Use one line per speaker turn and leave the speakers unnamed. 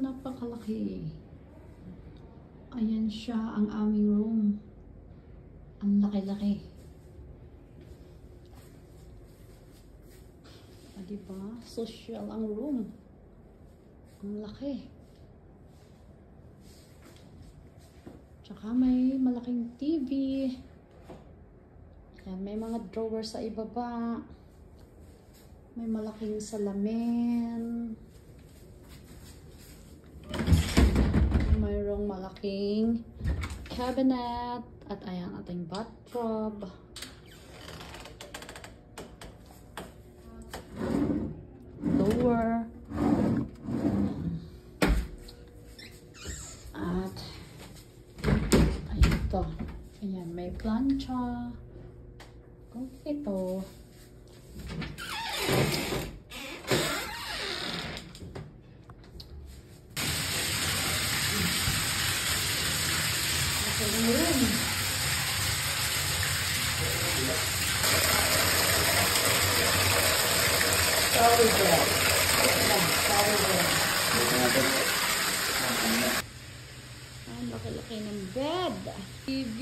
Napakalaki. Ayan siya ang aming room. Ang laki-laki. Ah, diba? Social ang room. Ang laki. Tsaka may malaking TV. Ayan, may mga drawer sa ibaba. May malaking salamin. Malaking cabinet. At ayan, ating bathtub. Lower. At ayan ito. Ayan, may plancha. Ito. Ayun. Sorry, bro. Sorry, bro. Ang laki-laki ng bed. TV.